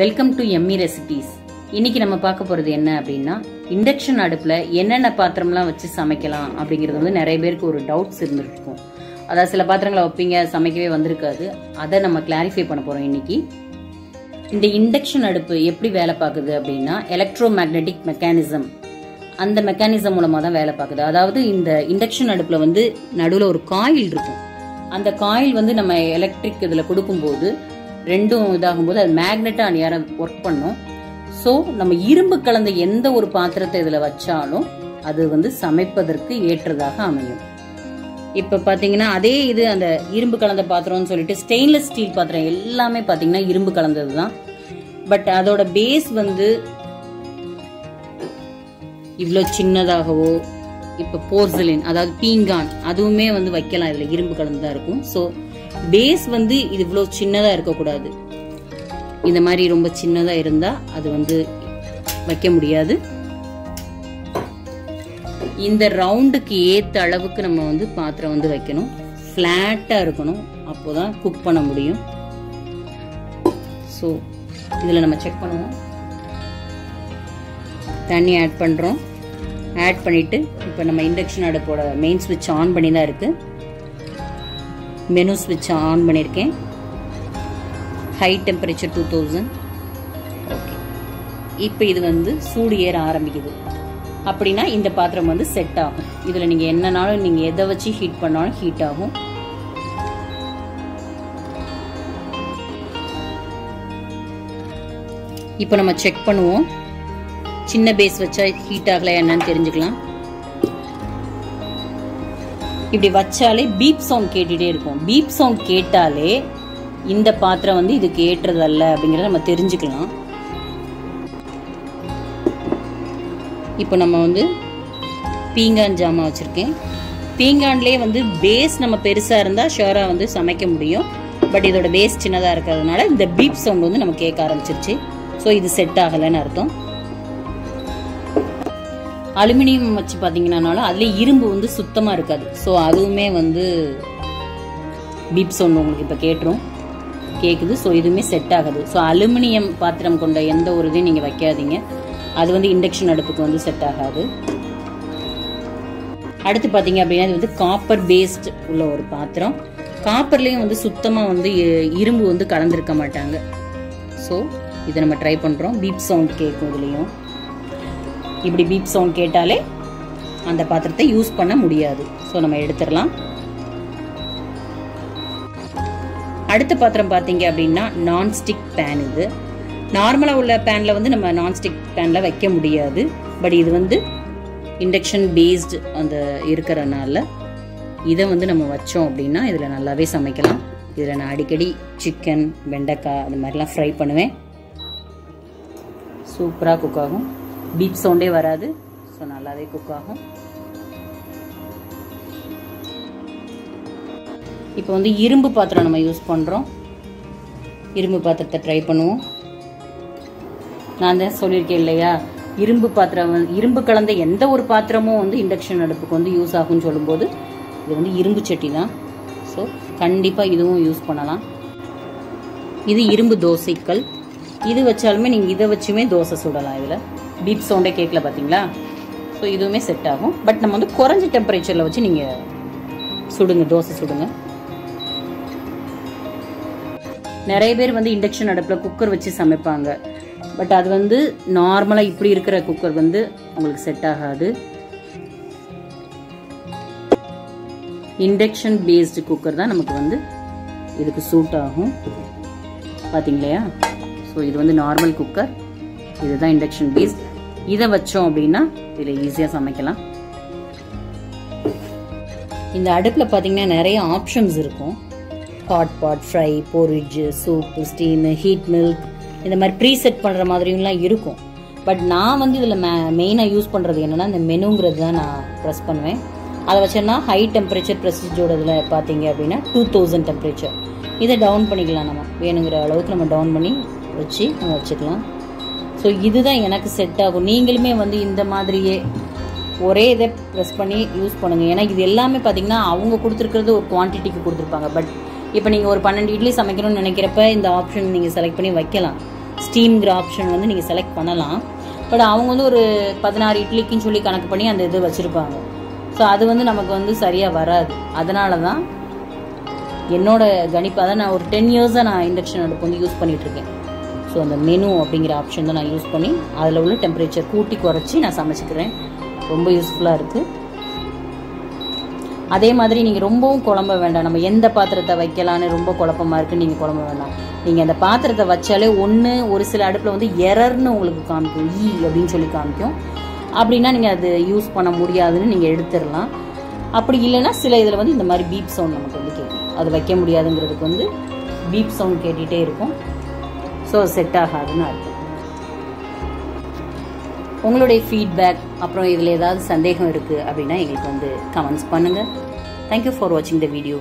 Welcome to Emmy recipes இன்னைக்கு நம்ம பார்க்க போறது என்ன அப்படின்னா இண்டக்ஷன் அடுப்புல என்னென்ன பாத்திரம்லாம் வச்சு சமைக்கலாம் அப்படிங்கிறது வந்து நிறைய பேருக்கு ஒரு டவுட்ஸ் இருந்திருக்கும். அதாவது சில பாத்திரங்களை வைப்பீங்க சமைக்கவே வந்திருக்காது. அதை நம்ம கிளாரிஃபை பண்ண போறோம் இன்னைக்கு. இந்த இண்டக்ஷன் அடுப்பு எப்படி வேலை பார்க்குது அப்படின்னா எலக்ட்ரோ மேக்னெட்டிக் மெக்கானிசம் அந்த மெக்கானிசம் மூலமா தான் வேலை பார்க்குது. அதாவது இந்த இண்டக்ஷன் அடுப்புல வந்து நடுவில் ஒரு காயில் இருக்கும். அந்த காயில் வந்து நம்ம எலக்ட்ரிக் இதில் கொடுக்கும்போது ரெண்டும் இதாகும்போது அது மேக்னெட்டாக அந்நேரம் ஒர்க் பண்ணும். ஸோ நம்ம இரும்பு கலந்த எந்த ஒரு பாத்திரத்தை இதில் வச்சாலும் அது வந்து சமைப்பதற்கு ஏற்றதாக அமையும். இப்போ பார்த்தீங்கன்னா அதே இது அந்த இரும்பு கலந்த பாத்திரம்னு சொல்லிட்டு ஸ்டெயின்லெஸ் ஸ்டீல் பாத்திரம் எல்லாமே பார்த்தீங்கன்னா இரும்பு கலந்தது தான் பட் அதோட பேஸ் வந்து இவ்வளோ சின்னதாகவோ இப்போ போர்சலின் அதாவது பீங்கான் அதுவுமே வந்து வைக்கலாம். இதில் இரும்பு கலந்து தான் இருக்கும். ஸோ பேஸ் வந்து இது இவ்வளோ சின்னதாக இருக்கக்கூடாது. இந்த மாதிரி ரொம்ப சின்னதாக இருந்தால் அது வந்து வைக்க முடியாது. இந்த ரவுண்டுக்கு ஏற்ற அளவுக்கு நம்ம வந்து பாத்திரம் வந்து வைக்கணும். ஃப்ளாட்டாக இருக்கணும். அப்போ தான் குக் பண்ண முடியும். ஸோ இதில் நம்ம செக் பண்ணுவோம். தண்ணி ஆட் பண்ணுறோம் ஆட் பண்ணிவிட்டு இப்போ நம்ம இண்டக்ஷன் அடுப்போட மெயின் ஸ்விட்ச் ஆன் பண்ணி தான் இருக்குது மெனு ஸ்விட்ச் ஆன் பண்ணியிருக்கேன் high temperature two thousand okay இப்போ இது வந்து சூடு ஏற ஆரம்பிக்குது. அப்படின்னா இந்த பாத்திரம் வந்து செட் ஆகும். இதில் நீங்கள் என்னனாலும் நீங்கள் எதை வச்சு ஹீட் பண்ணாலும் ஹீட் ஆகும். இப்போ நம்ம செக் பண்ணுவோம். சின்ன பேஸ் வச்சா ஹீட் ஆகலை என்னன்னு தெரிஞ்சுக்கலாம். இப்படி வச்சாலே பீப் சவுண்ட் கேட்டுட்டே இருக்கும். பீப் சவுண்ட் கேட்டாலே இந்த பாத்திரம் வந்து இதுக்கு ஏற்றதல்ல அப்படிங்கிறத நம்ம தெரிஞ்சுக்கலாம். இப்போ நம்ம வந்து பீங்கான் ஜாமான் வச்சுருக்கேன். பீங்கான்லேயே வந்து பேஸ் நம்ம பெருசாக இருந்தால் ஷோராக வந்து சமைக்க முடியும். பட் இதோட பேஸ் சின்னதாக இருக்கிறதுனால இந்த பீப் சவுண்ட் வந்து நம்ம கேட்க ஆரம்பிச்சிருச்சு. ஸோ இது செட் ஆகலைன்னு அர்த்தம். அலுமினியம் வச்சு பார்த்தீங்கன்னாலும் அதுலேயே இரும்பு வந்து சுத்தமாக இருக்காது. ஸோ அதுவுமே வந்து பீப் சவுண்ட் உங்களுக்கு இப்போ கேட்டுரும். கேட்குது ஸோ இதுவுமே செட் ஆகுது. ஸோ அலுமினியம் பாத்திரம் கொண்ட எந்த ஒரு இதையும் நீங்கள் வைக்காதீங்க. அது வந்து இண்டக்ஷன் அடுப்புக்கு வந்து செட் ஆகாது. அடுத்து பார்த்தீங்க அப்படின்னா இது வந்து காப்பர் பேஸ்ட் உள்ள ஒரு பாத்திரம். காப்பர்லேயும் வந்து சுத்தமாக வந்து இரும்பு வந்து கலந்துருக்க மாட்டாங்க. ஸோ இதை நம்ம ட்ரை பண்ணுறோம் பீப் சவுண்ட் கேட்கும் இதுலேயும். இப்படி பீப் சவுண்ட் கேட்டாலே அந்த பாத்திரத்தை யூஸ் பண்ண முடியாது. ஸோ நம்ம எடுத்துடலாம். அடுத்த பாத்திரம் பார்த்தீங்க அப்படின்னா நான்ஸ்டிக் பேன் இது. நார்மலாக உள்ள பேனில் வந்து நம்ம நான்ஸ்டிக் பேனில் வைக்க முடியாது. பட் இது வந்து இண்டக்ஷன் பேஸ்டு அந்த இருக்கிறனால இதை வந்து நம்ம வச்சோம் அப்படின்னா இதில் நல்லாவே சமைக்கலாம். இதில் நான் அடிக்கடி சிக்கன் வெண்டைக்காய் அந்த மாதிரிலாம் ஃப்ரை பண்ணுவேன். சூப்பராக குக் ஆகும். பீப் சவுண்டே வராது. ஸோ நல்லாவே குக் ஆகும். இப்போ வந்து இரும்பு பாத்திரம் நம்ம யூஸ் பண்ணுறோம் இரும்பு பாத்திரத்தை ட்ரை பண்ணுவோம். நான் தான் சொல்லியிருக்கேன் இல்லையா? இரும்பு பாத்திரம் இரும்பு கலந்த எந்த ஒரு பாத்திரமும் வந்து இண்டக்ஷன் அடுப்புக்கு வந்து யூஸ் ஆகும்னு சொல்லும்போது இது வந்து இரும்பு சட்டி தான். ஸோ கண்டிப்பாக இதுவும் யூஸ் பண்ணலாம். இது இரும்பு தோசைக்கல். இது வச்சாலுமே நீங்கள் இதை வச்சுமே தோசை சுடலாம் இதில். பீப் சவுண்டே கேட்கல பார்த்தீங்களா ஸோ இதுவுமே செட் ஆகும். பட் நம்ம வந்து குறைஞ்ச டெம்பரேச்சரில் வச்சு நீங்கள் சுடுங்க தோசை சுடுங்க. நிறைய பேர் வந்து இண்டக்ஷன் அடுப்பில் குக்கர் வச்சு சமைப்பாங்க. பட் அது வந்து நார்மலாக இப்படி இருக்கிற குக்கர் வந்து உங்களுக்கு செட் ஆகாது. இண்டக்ஷன் பேஸ்டு குக்கர் தான் நமக்கு வந்து இதுக்கு சூட் ஆகும். பார்த்தீங்களா ஸோ இது வந்து நார்மல் குக்கர் இதுதான் இண்டக்ஷன் பேஸ்ட் இதை வச்சோம் அப்படின்னா இதில் ஈஸியாக சமைக்கலாம். இந்த அடுப்பில் பார்த்தீங்கன்னா நிறைய ஆப்ஷன்ஸ் இருக்கும். Hot pot fry porridge soup steam heat milk இந்த மாதிரி ப்ரீ செட் பண்ணுற மாதிரியும்லாம் இருக்கும். பட் நான் வந்து இதில் மே மெயினாக யூஸ் பண்ணுறது என்னென்னா இந்த மெனுங்கிறது தான் நான் ப்ரெஸ் பண்ணுவேன். அதை வச்சோன்னா ஹை டெம்பரேச்சர் ப்ரெசிஜோட இதில் பார்த்தீங்க அப்படின்னா டூ தௌசண்ட் டெம்பரேச்சர் இதை டவுன் பண்ணிக்கலாம் நம்ம. வேணுங்கிற அளவுக்கு நம்ம டவுன் பண்ணி வச்சு நம்ம வச்சுக்கலாம். ஸோ இதுதான் எனக்கு செட் ஆகும். நீங்களுமே வந்து இந்த மாதிரியே ஒரே இதை ப்ரெஸ் பண்ணி யூஸ் பண்ணுங்கள் ஏன்னா இது எல்லாமே பார்த்தீங்கன்னா அவங்க கொடுத்துருக்கிறது ஒரு குவான்டிட்டிக்கு கொடுத்துருப்பாங்க. பட் இப்போ நீங்கள் ஒரு பன்னெண்டு இட்லி சமைக்கணும்னு நினைக்கிறப்ப இந்த ஆப்ஷன் நீங்கள் செலக்ட் பண்ணி வைக்கலாம். ஸ்டீம்ங்கிற ஆப்ஷன் வந்து நீங்கள் செலக்ட் பண்ணலாம். பட் அவங்க வந்து ஒரு பதினாறு இட்லிக்குன்னு சொல்லி கணக்கு பண்ணி அந்த இது வச்சுருப்பாங்க. ஸோ அது வந்து நமக்கு வந்து சரியாக வராது. அதனால தான் என்னோட கணிப்பு அதான் நான் ஒரு டென் இயர்ஸாக நான் இண்டக்ஷன் அடுப்பு வந்து யூஸ் பண்ணிகிட்ருக்கேன் இருக்கேன். ஸோ அந்த மெனு அப்படிங்கிற ஆப்ஷன் தான் நான் யூஸ் பண்ணி அதில் உள்ள டெம்பரேச்சர் கூட்டி குறைச்சி நான் சமைச்சிக்கிறேன். ரொம்ப யூஸ்ஃபுல்லாக இருக்குது அதே மாதிரி நீங்கள் ரொம்பவும் குழம்ப வேண்டாம். நம்ம எந்த பாத்திரத்தை வைக்கலான்னு ரொம்ப குழப்பமா இருக்குன்னு நீங்கள் குழம்ப வேண்டாம். நீங்கள் அந்த பாத்திரத்தை வச்சாலே ஒன்று ஒரு சில அடுப்பில் வந்து எரர்னு உங்களுக்கு காமிக்கும். ஈ அப்படின்னு சொல்லி காமிக்கும். அப்படின்னா நீங்கள் அது யூஸ் பண்ண முடியாதுன்னு நீங்கள் எடுத்துடலாம். அப்படி இல்லைன்னா சில இதில் வந்து இந்த மாதிரி பீப் சவுண்ட் நமக்கு வந்து கேட்கும். அது வைக்க முடியாதுங்கிறதுக்கு வந்து பீப் சவுண்ட் கேட்டுகிட்டே இருக்கும். ஸோ செட் ஆகாதுன்னு அர்த்தம். உங்களுடைய ஃபீட்பேக் அப்புறம் இதில் ஏதாவது சந்தேகம் இருக்குது அப்படின்னா எங்களுக்கு வந்து கமெண்ட்ஸ் பண்ணுங்கள் தேங்க்யூ ஃபார் வாட்சிங் த வீடியோ